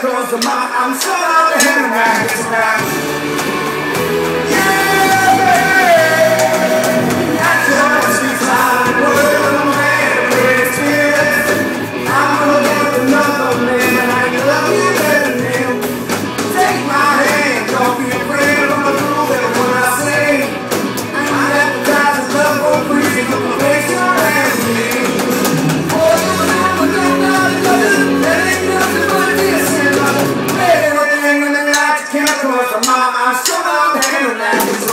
'Cause. I'm so out of hand, man. I'm so